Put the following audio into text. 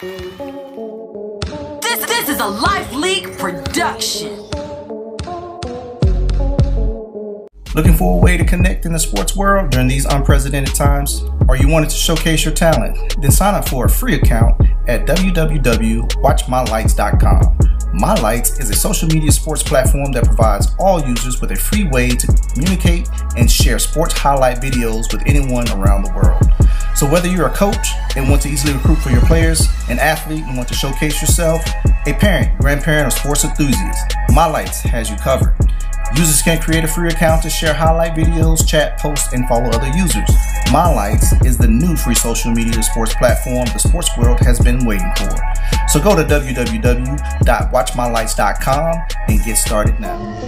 This, this is a Life League production. Looking for a way to connect in the sports world during these unprecedented times? Or you wanted to showcase your talent? Then sign up for a free account at www.watchmylights.com. My Lights is a social media sports platform that provides all users with a free way to communicate and share sports highlight videos with anyone around the world. So whether you're a coach and want to easily recruit for your players, an athlete and want to showcase yourself, a parent, grandparent, or sports enthusiast, My Lights has you covered. Users can create a free account to share highlight videos, chat, post, and follow other users. My Lights is the new free social media sports platform the sports world has been waiting for. So go to www.watchmylights.com and get started now.